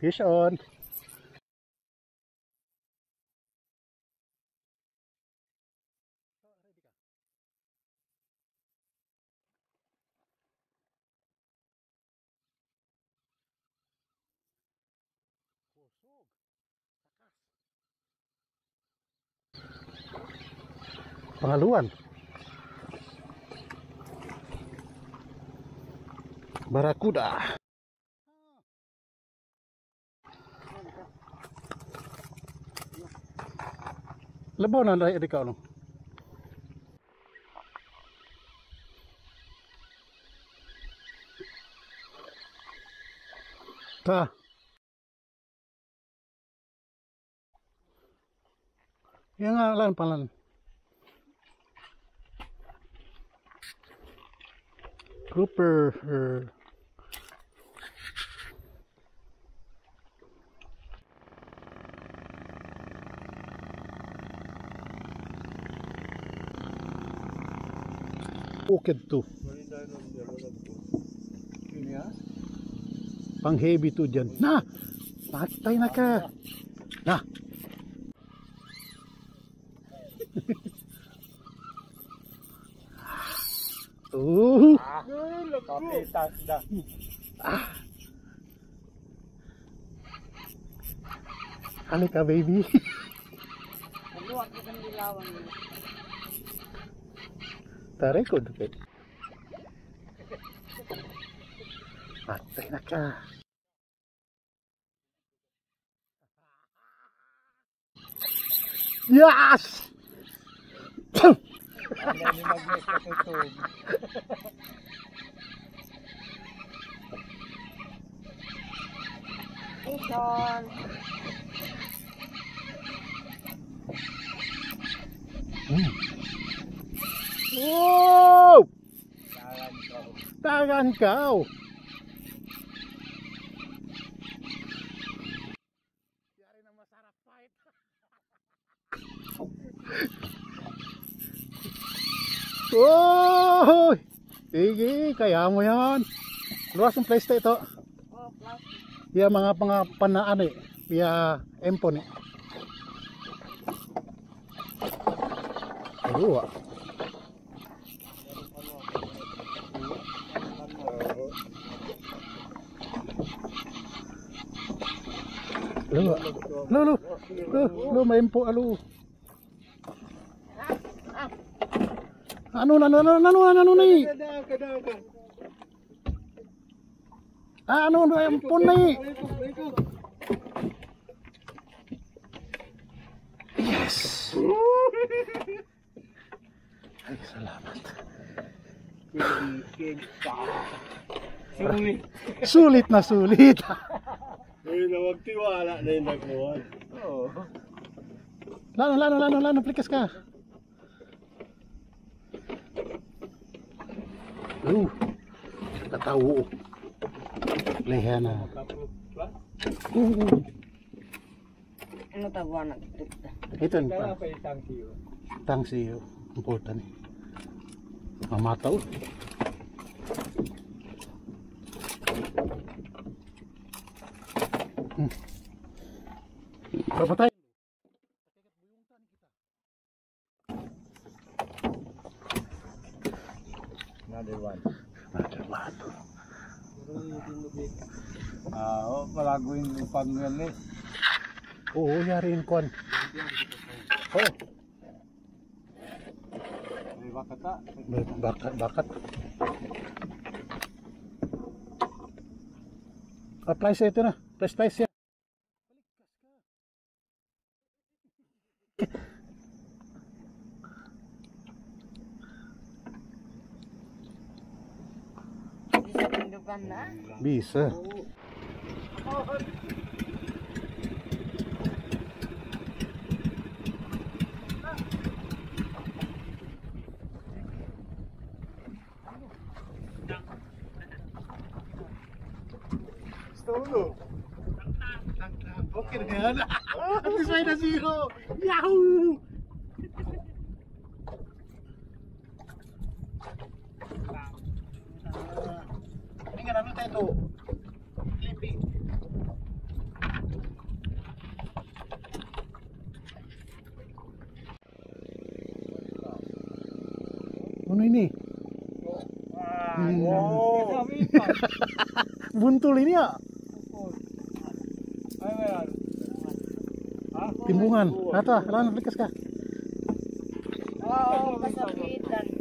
Fish on. Pangaluan. Barakuda. Lebaw na dahil ikaw no. Ta. Yang nga lan palan. Grouper Bukid to. Pang heavy to dyan. Na! Patay na ka! Na! Oh! Kapitas dah. Ano ka baby? Naluwag ka ng dilawang yun. Taray ko dukit. Patay na ka. Yes! Ni Wow! Dalan ko. Tagan ka! Oh! Sige, kaya mo yan. Luwas ang place ito. Oh. Iya mga mga panaan eh. Iya empon eh. Aduh. Lo, lo, lo, lo, lo, maimpo, alo. Ano, ano, ano, ano, ano, ano, ni? Ah, ano, ano, ang pon na Yes! Ay, salamat. Sulit na sulit. yun na magtiwala na yung nagmuhod. Oo. Lano, lano, lano, lano, plikas ka. Ooh, katawo. Oh. Leha na. Ooh. Ano tabuan na? Ito pa. Tangsiyo. Tangsiyo. Important eh. Mamataw. Mamataw. Berapa tayo? Another one. Another one. Ah, oh, palago yung upang yan eh. Oo, yari yung kwan. Oh, May bakata. may bakat, bakat. Apply sa ito na. Press yan. Bisa. É. Estou louco. Fucking hell. At least may na zero. Yahoo! Hindi ka namin tayo Flipping. Ano ini? Wow. Buntul ini ya? Timbungan. Kata, lawan likas kah? Oh, kasakitan.